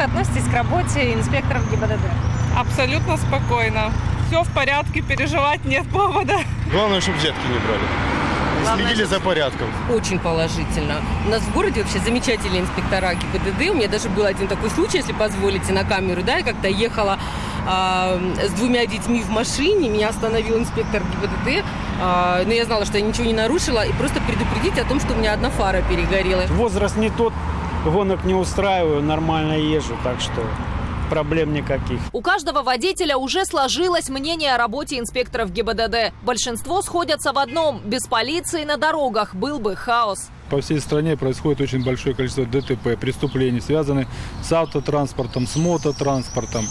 вы относитесь к работе инспекторов ГИБДД? Абсолютно спокойно. Все в порядке, переживать нет повода. Главное, чтобы взятки не брали. Главное, следили за порядком. Очень положительно. У нас в городе вообще замечательные инспектора ГИБДД. У меня даже был один такой случай, если позволите, на камеру, да, я как-то ехала а, с двумя детьми в машине, меня остановил инспектор ГИБДД, а, но я знала, что я ничего не нарушила, и просто предупредить о том, что у меня одна фара перегорела. Возраст не тот, гонок не устраиваю, нормально езжу, так что проблем никаких. У каждого водителя уже сложилось мнение о работе инспекторов ГИБДД. Большинство сходятся в одном – без полиции на дорогах был бы хаос. По всей стране происходит очень большое количество ДТП, преступлений, связанных с автотранспортом, с мототранспортом.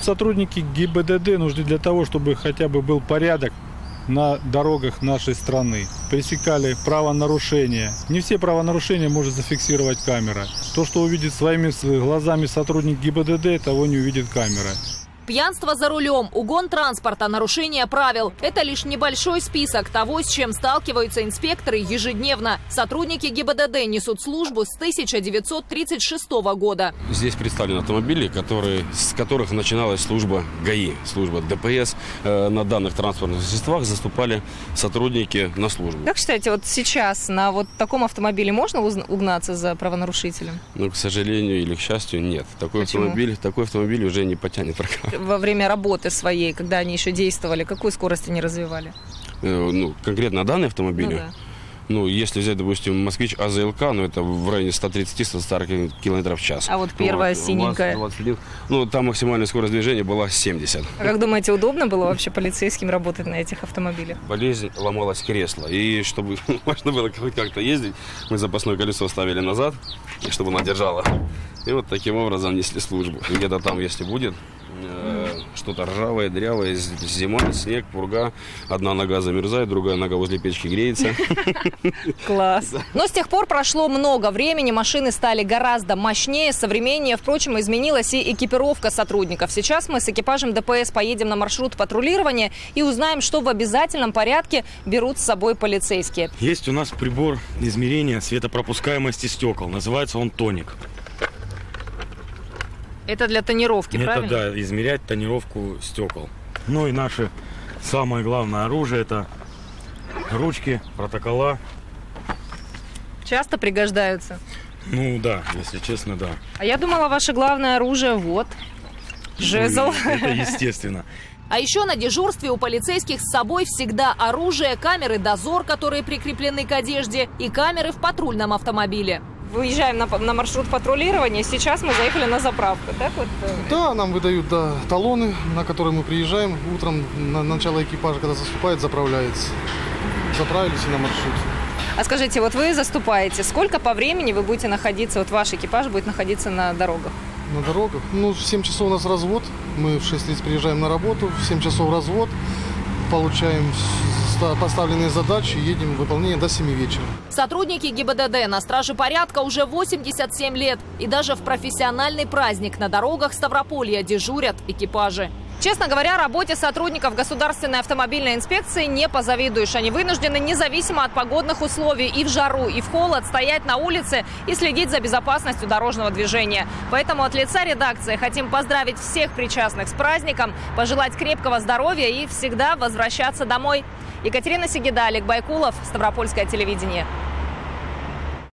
Сотрудники ГИБДД нужны для того, чтобы хотя бы был порядок на дорогах нашей страны. Пресекали правонарушения. Не все правонарушения может зафиксировать камера. То, что увидит своими глазами сотрудник ГИБДД, того не увидит камера. Пьянство за рулем, угон транспорта, нарушение правил – это лишь небольшой список того, с чем сталкиваются инспекторы ежедневно. Сотрудники ГИБДД несут службу с 1936 года. Здесь представлены автомобили, которые, с которых начиналась служба ГАИ, служба ДПС. Э, на данных транспортных средствах заступали сотрудники на службу. Как считаете, вот сейчас на вот таком автомобиле можно угнаться за правонарушителем? Но, к сожалению или к счастью, нет. Такой Почему? автомобиль, такой автомобиль уже не потянет программу. Во время работы своей, когда они еще действовали, какую скорость они развивали? Э, Ну, конкретно данный автомобиль. Ну да. Ну, если взять, допустим, москвич АЗЛК, ну, это в районе 130-140 километров в час. А вот первая Вот, синенькая? УАЗ-21, ну, там максимальная скорость движения была 70. А как думаете, удобно было вообще полицейским работать на этих автомобилях? Болезнь, ломалось кресло. И чтобы можно было как-то ездить, мы запасное колесо ставили назад, чтобы оно держало. И вот таким образом несли службу. Где-то там, если будет что-то ржавое, дрявое, зима, снег, пурга, одна нога замерзает, другая нога возле печки греется. Класс. Но с тех пор прошло много времени, машины стали гораздо мощнее, современнее. Впрочем, изменилась и экипировка сотрудников. Сейчас мы с экипажем ДПС поедем на маршрут патрулирования и узнаем, что в обязательном порядке берут с собой полицейские. Есть у нас прибор измерения светопропускаемости стекол. Называется он тоник. Это для тонировки, это правильно? да, измерять тонировку стекол. Ну и наше самое главное оружие это ручки, протокола. Часто пригождаются. Ну да, если честно, да. А я думала, ваше главное оружие вот. Жезл. Ну, Это естественно. А еще на дежурстве у полицейских с собой всегда оружие, камеры дозор, которые прикреплены к одежде, и камеры в патрульном автомобиле. Выезжаем на, на маршрут патрулирования. Сейчас мы заехали на заправку. Так вот? э, Да, нам выдают да, талоны, на которые мы приезжаем. Утром на начало экипажа, когда заступает, заправляется. Заправились и на маршрут. А скажите, вот вы заступаете, сколько по времени вы будете находиться, вот ваш экипаж будет находиться на дорогах? На дорогах. Ну, в 7 часов у нас развод. Мы в 6.30 приезжаем на работу. В 7 часов развод. Получаем поставленные задачи. Едем в выполнение до 7 вечера. Сотрудники ГИБДД на страже порядка уже 87 лет. И даже в профессиональный праздник на дорогах Ставрополья дежурят экипажи. Честно говоря, работе сотрудников Государственной автомобильной инспекции не позавидуешь. Они вынуждены независимо от погодных условий и в жару, и в холод стоять на улице и следить за безопасностью дорожного движения. Поэтому от лица редакции хотим поздравить всех причастных с праздником, пожелать крепкого здоровья и всегда возвращаться домой. Екатерина Сигида, Байкулов, Ставропольское телевидение.